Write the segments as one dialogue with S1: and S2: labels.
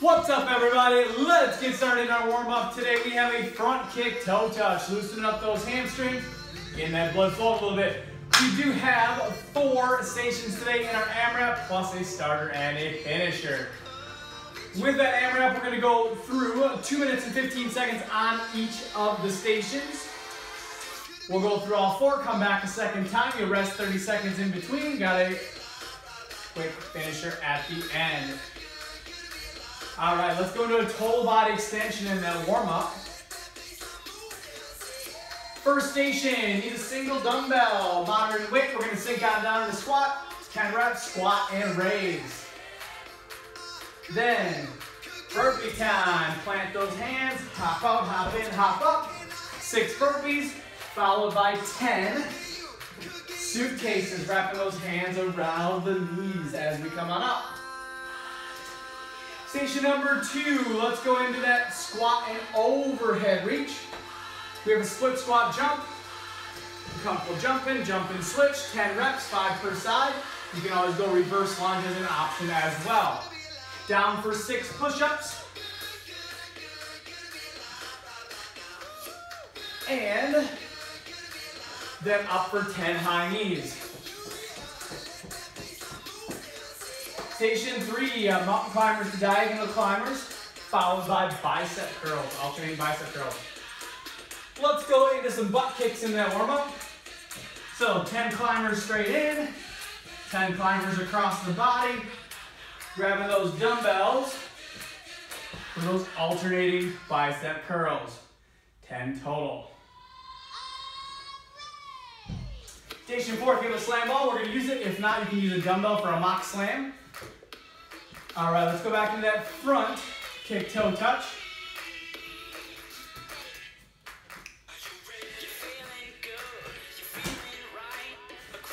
S1: What's up everybody? Let's get started in our warm up. Today we have a front kick toe touch, loosening up those hamstrings, getting that blood flow a little bit. We do have four stations today in our AMRAP, plus a starter and a finisher. With that AMRAP, we're gonna go through two minutes and 15 seconds on each of the stations. We'll go through all four, come back a second time. You'll rest 30 seconds in between. Got a quick finisher at the end. All right, let's go into a total body extension and then warm up. First station, need a single dumbbell, moderate weight. We're gonna sink on down to the squat, 10 reps, squat and raise. Then, burpee time. Plant those hands, hop out, hop in, hop up. Six burpees, followed by 10 suitcases, wrapping those hands around the knees as we come on up. Station number two, let's go into that squat and overhead reach. We have a split squat jump. Comfortable jumping, jump and switch, 10 reps, five per side. You can always go reverse lunge as an option as well. Down for six push-ups. And then up for 10 high knees. Station three, uh, mountain climbers to diagonal climbers, followed by bicep curls, alternating bicep curls. Let's go into some butt kicks in that warm up. So 10 climbers straight in, 10 climbers across the body, grabbing those dumbbells for those alternating bicep curls. 10 total. Station four, if you have a slam ball, we're gonna use it. If not, you can use a dumbbell for a mock slam. All right, let's go back into that front kick toe touch.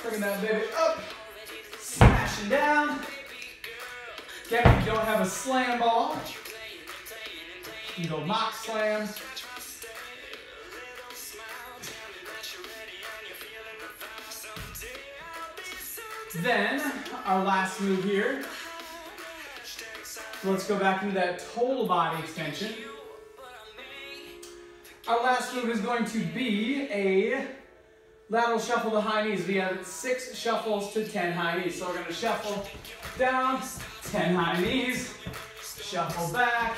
S1: Bringing that baby up, smashing down. Again, if you don't have a slam ball, you can go mock slam. Then, our last move here. Let's go back into that total body extension. Our last move is going to be a lateral shuffle to high knees. We have six shuffles to 10 high knees. So we're gonna shuffle down, 10 high knees, shuffle back,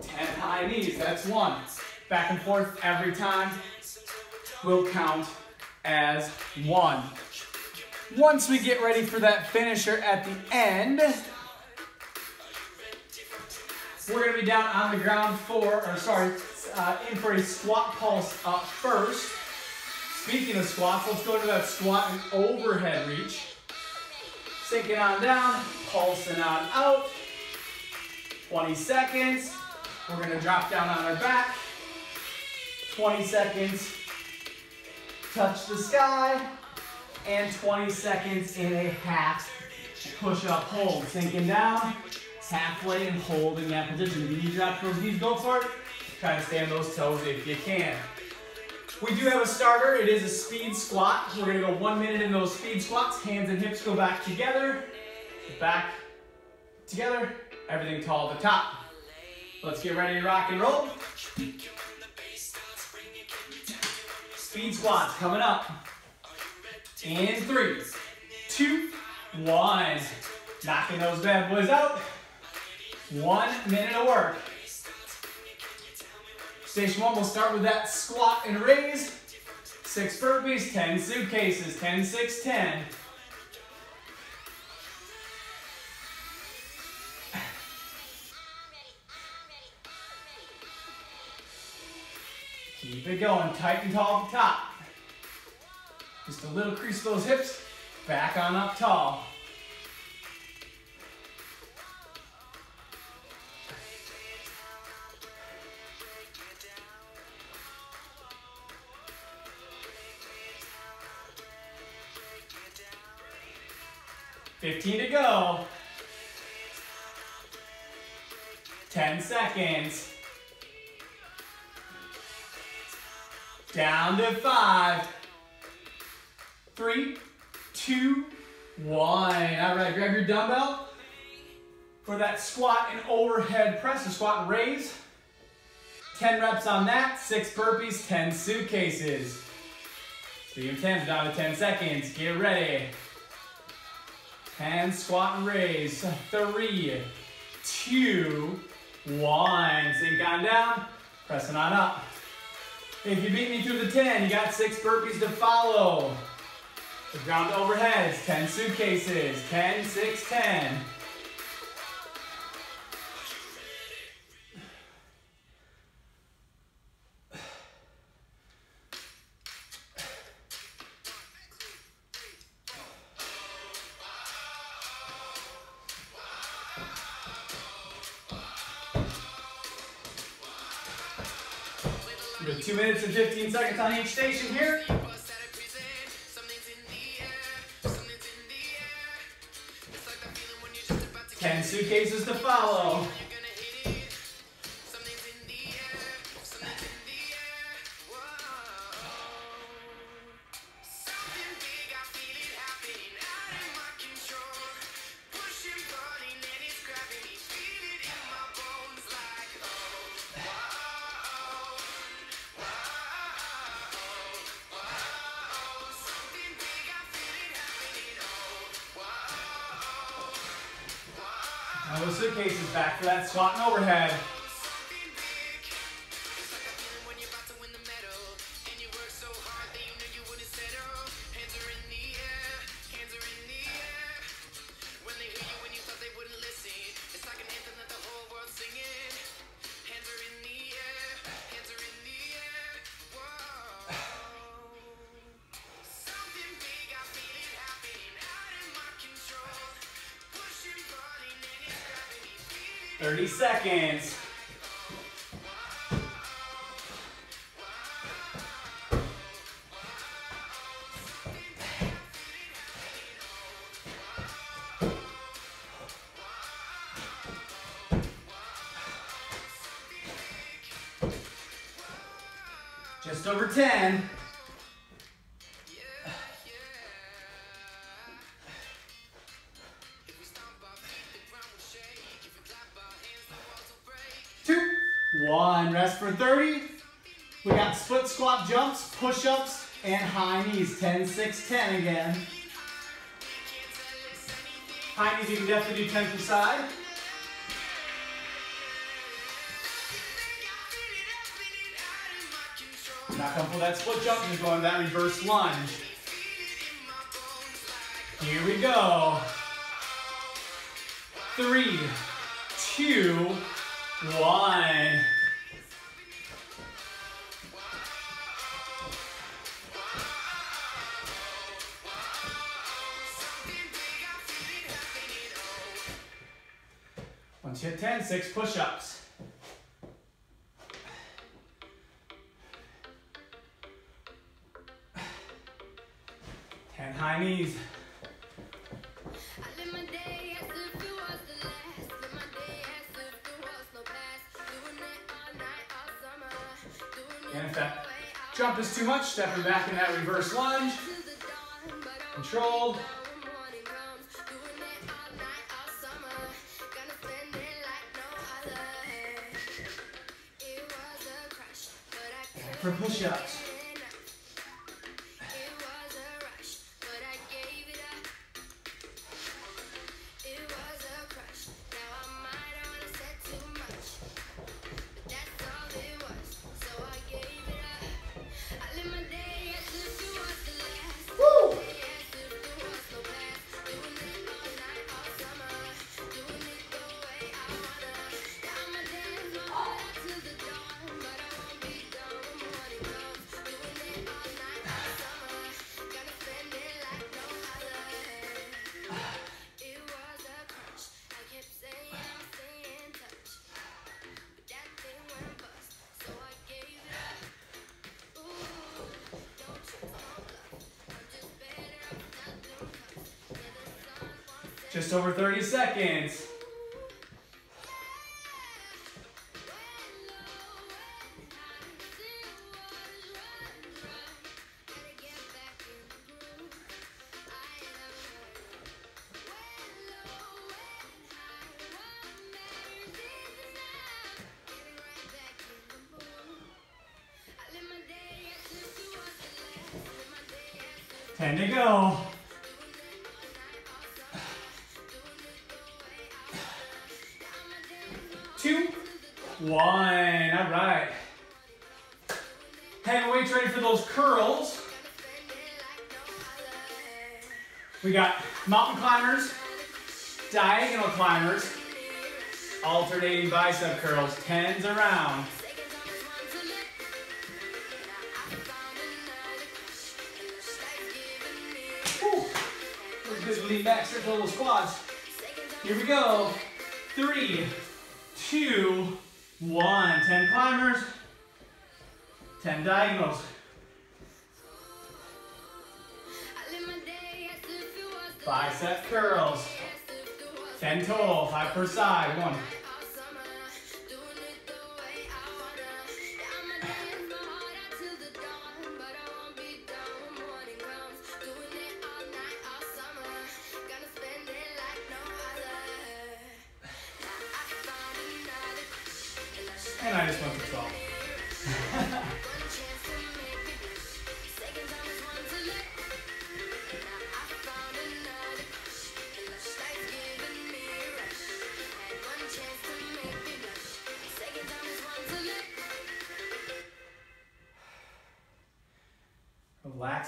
S1: 10 high knees. That's one. Back and forth every time will count as one. Once we get ready for that finisher at the end, we're gonna be down on the ground for, or sorry, uh, in for a squat pulse up first. Speaking of squats, let's go into that squat and overhead reach. Sinking on down, pulsing on out. 20 seconds. We're gonna drop down on our back. 20 seconds, touch the sky and 20 seconds in a half push-up hold. Sinking down, halfway and holding that position. If you need to drop those knees, go for it. Try to stay on those toes if you can. We do have a starter. It is a speed squat. We're gonna go one minute in those speed squats. Hands and hips go back together. Back together. Everything tall at the top. Let's get ready to rock and roll. Speed squats coming up. In three, two, one. Knocking those bad boys out. One minute of work. Station one, we'll start with that squat and raise. Six burpees, 10 suitcases, 10, 6, 10. Keep it going, tight and tall at the top. Just a little crease those hips, back on up tall. Fifteen to go. Ten seconds. Down to five. Three, two, one. All right, grab your dumbbell.
S2: for that squat and overhead press, a squat and raise. 10 reps on that, six burpees, 10 suitcases. Speed of 10 down to 10 seconds. Get ready. 10 squat and raise. Three, two, one. Sink on down, pressing on up. If you beat me through the 10, you got six burpees to follow. The ground overheads, 10 suitcases, 10, 6, 10. 15 seconds on each station here. 10 suitcases to follow. Suitcases back for that squat and overhead. Seconds. Just over 10. Push-ups, and high knees. 10, 6, 10 again. High knees, you can definitely do 10 per side. Not comfortable that split jump, you're going that reverse lunge. Here we go. Three, two, one. Six push-ups. Ten high knees. And if that jump is too much, stepping back in that reverse lunge. Controlled. For push-ups. Just over 30 seconds. Mountain climbers, diagonal climbers, alternating bicep curls, tens around. good lean back, stretch little squats. Here we go. Three, two, one. Ten climbers, ten diagonals. Bicep curls. Ten total, five per side. One,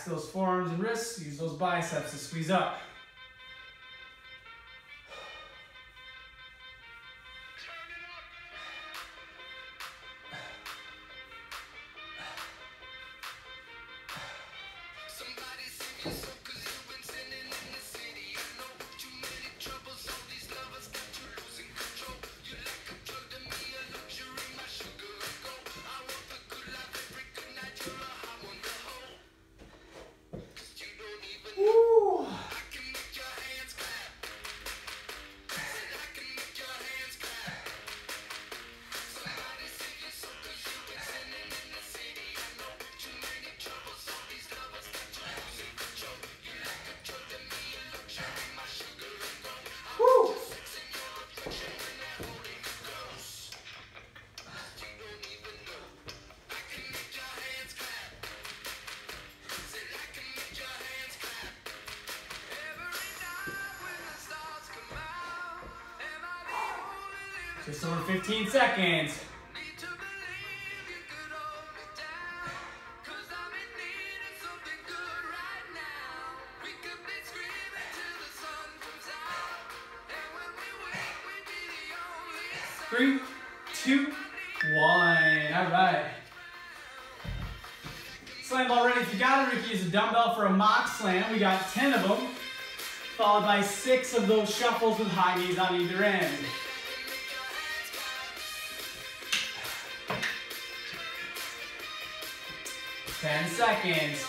S2: Those forearms and wrists. Use those biceps to squeeze up. Just over 15 seconds. Three, two, one. All right. Slam ball ready. If you got it, you use a dumbbell for a mock slam. We got 10 of them, followed by six of those shuffles with high knees on either end. 10 seconds.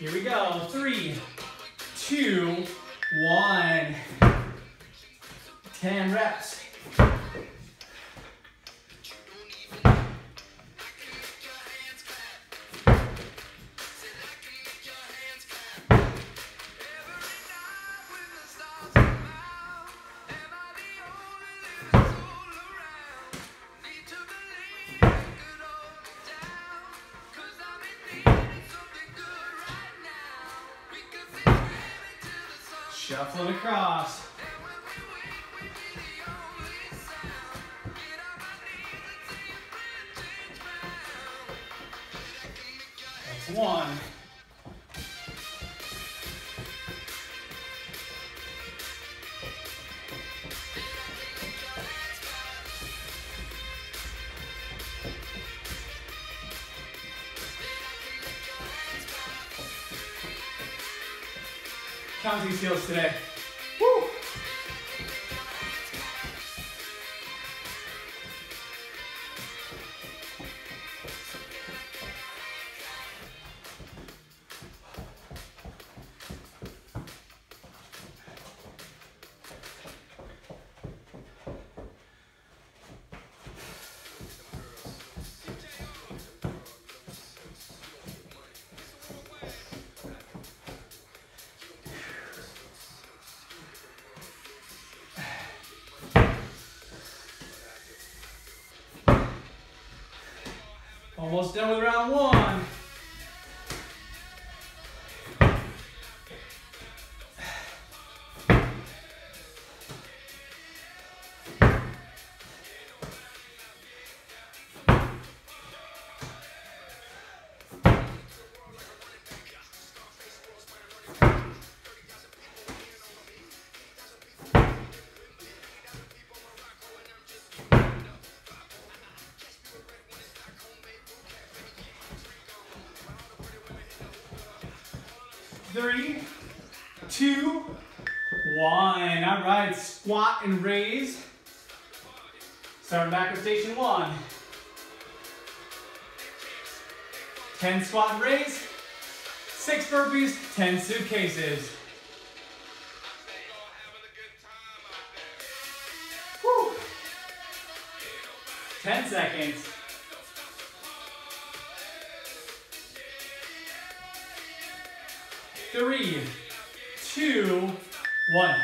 S2: Here we go. Three, two, one. 10 reps. Counting skills today.
S3: Almost done with round one. Three, two, one. All right, squat and raise. Starting back at station one. 10 squat and raise, six burpees, 10 suitcases. Whew. 10 seconds. Three, two, one.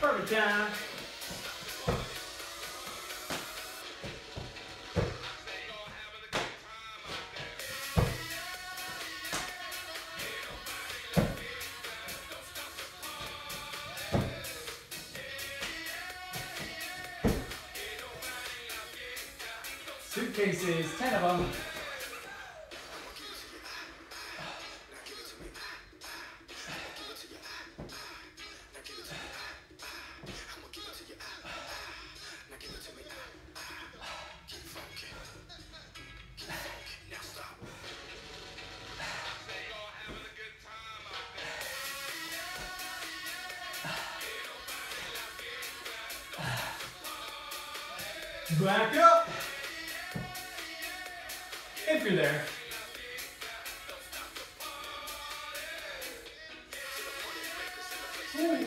S3: Perfect time. Back up. If you're there. Ooh.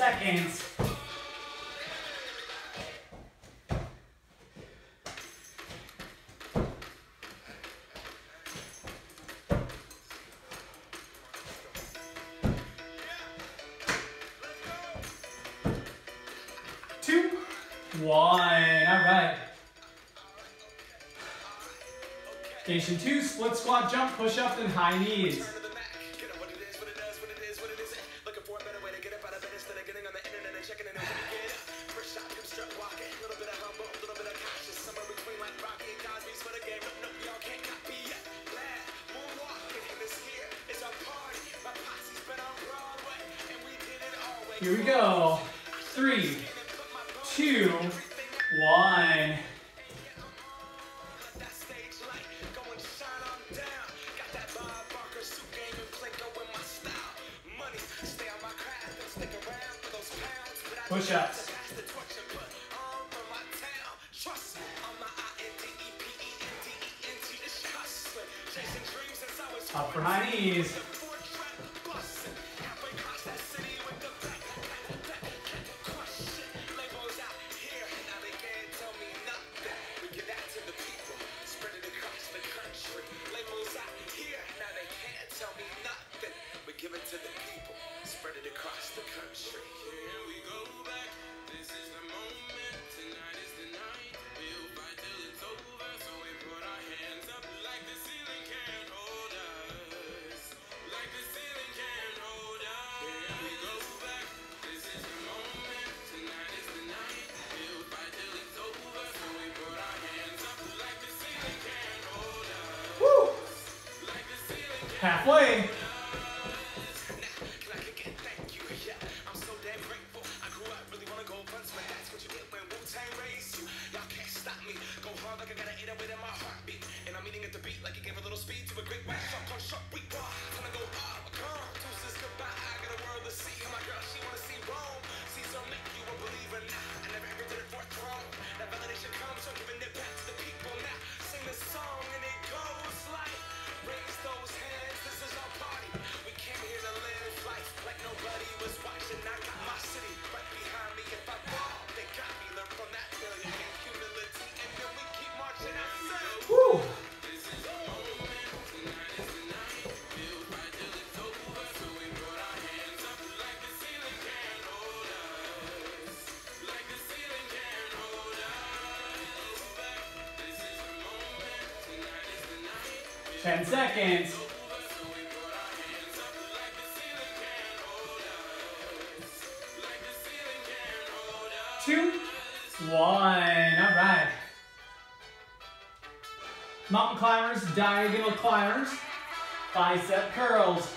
S3: Seconds. Two, one. All right. Station two, split squat jump, push up, and high knees. Here we go. Three, two, one. Push ups. Up for high knees.
S4: 10 seconds. Two, one, all right. Mountain climbers, diagonal climbers, bicep curls,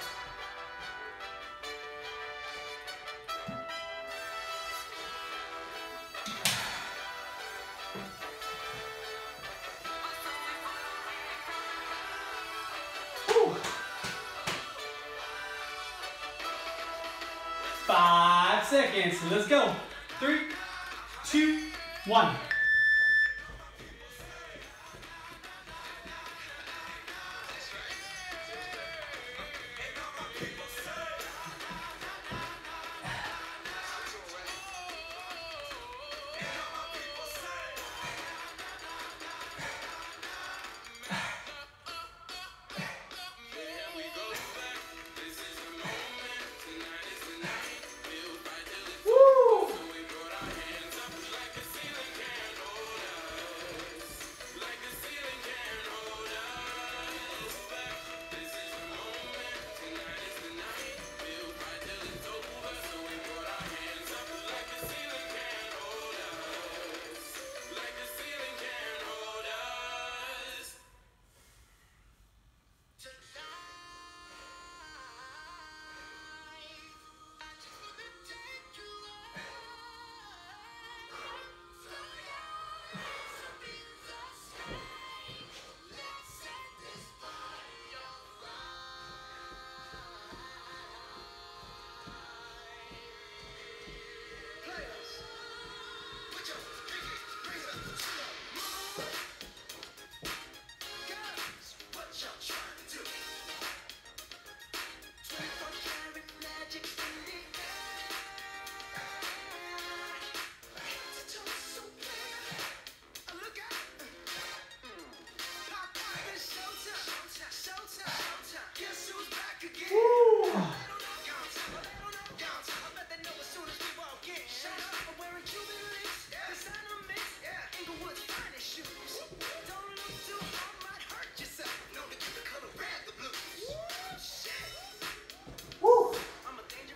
S4: let's go.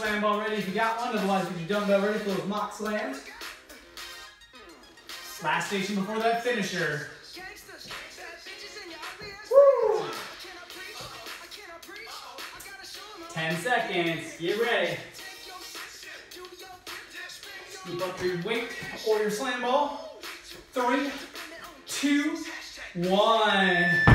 S4: Slam ball ready if you got one, otherwise get your dumbbell ready for those mock slams. Last station before that finisher. Woo! 10 seconds, get ready. Scoop up your weight or your slam ball. Three, two, one.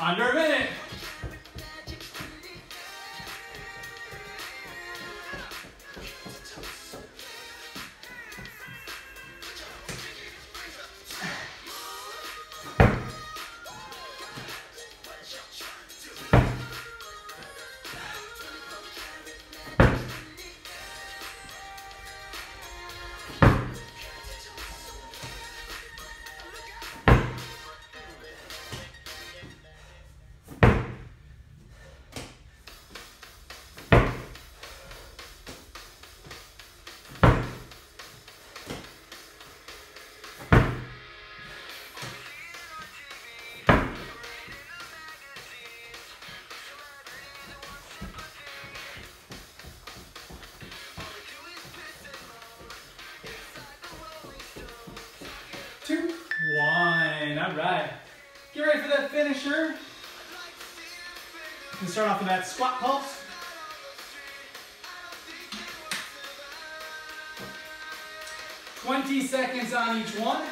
S1: Under a minute. All right. Get ready for that finisher. You start off with that squat pulse. Twenty seconds on each one.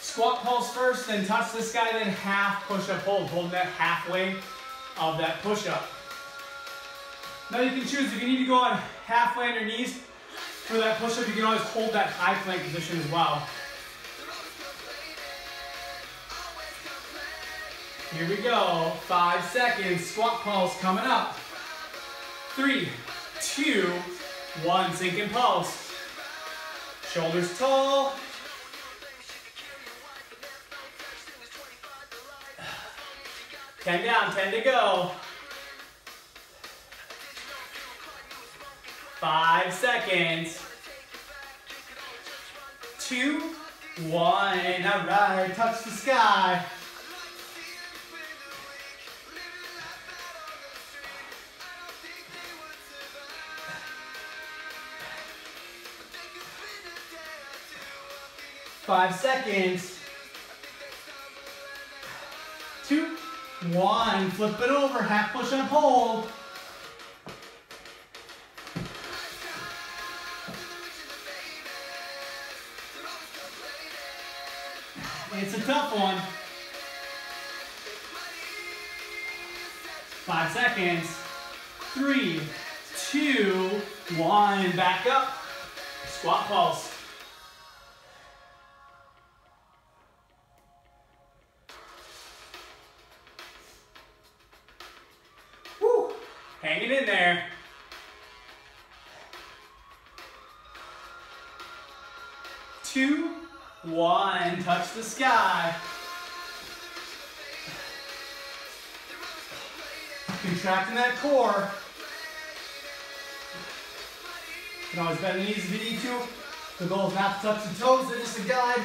S1: Squat pulse first, then touch the sky, then half push-up hold. Hold that halfway of that push-up. Now you can choose if you need to go on halfway on your knees for that push-up, you can always hold that high plank position as well. Here we go. Five seconds. Squat pulse coming up. Three, two, one. Sinking pulse. Shoulders tall. Ten down, ten to go. Five seconds. Two, one. All right, touch the sky. Five seconds. Two, one. Flip it over, half push and hold. It's a tough one. Five seconds. Three, two, one. Back up. Squat pulse. In there. Two, one. Touch the sky. Contracting that core. You can always bend the knees if you need to. The goal is not to touch the toes, they're just a guide.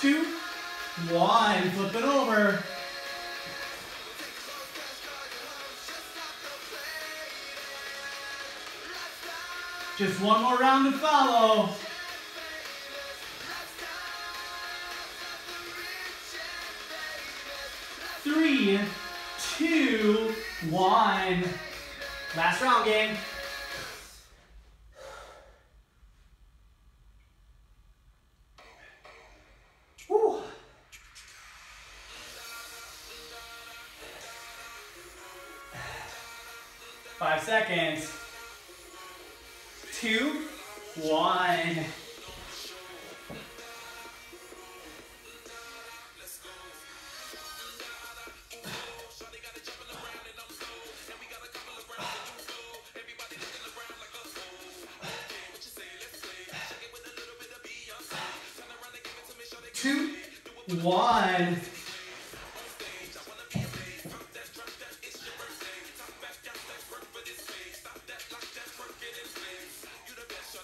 S1: Two, one, flip it over. Just one more round to follow. Three, two, one. Last round, gang.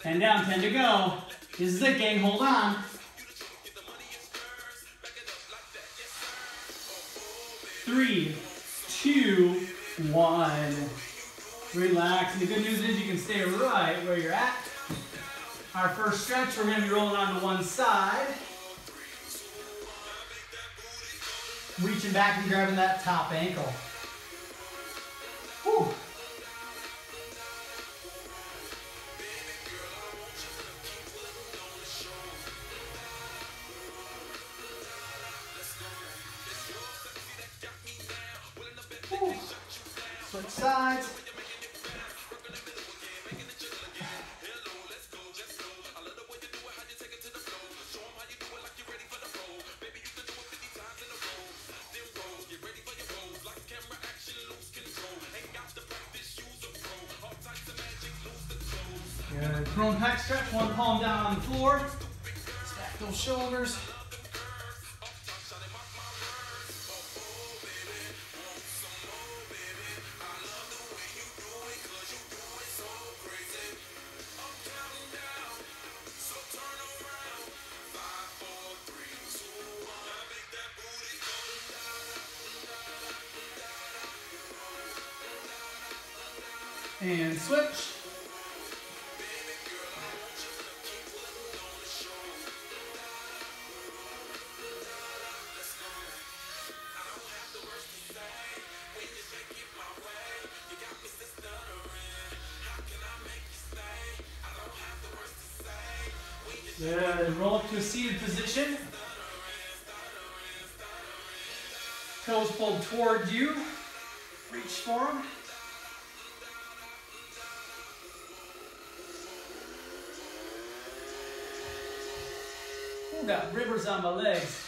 S1: 10 down, 10 to go. This is it, gang. Hold on. Three, two, one. Relax. And the good news is you can stay right where you're at. Our first stretch, we're going to be rolling onto one side. Reaching back and grabbing that top ankle.
S3: Those shoulders. And switch. A seated position. Toes pulled toward you. Reach for them. Ooh, got rivers on my legs.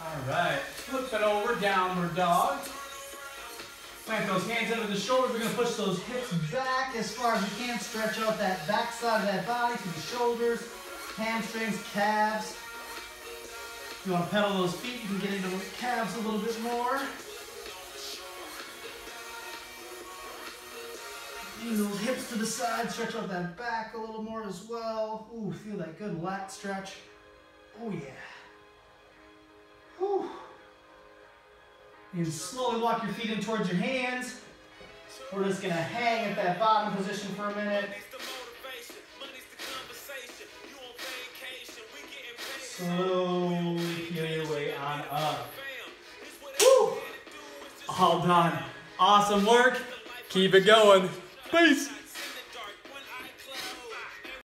S3: All right, flip it over, downward dog. Plant those hands under the shoulders. We're gonna push those hips back as far as we can. Stretch out that back side of that body to the shoulders, hamstrings, calves. If you wanna pedal those feet, you can get into the calves a little bit more. Lean those hips to the side, stretch out that back a little more as well. Ooh, feel that good lat stretch. Oh yeah. Whew. You slowly walk your feet in towards your hands. We're just gonna hang at that bottom position for a minute. Slowly feel your way on up. Woo! All done. Awesome work. Keep it going. Peace.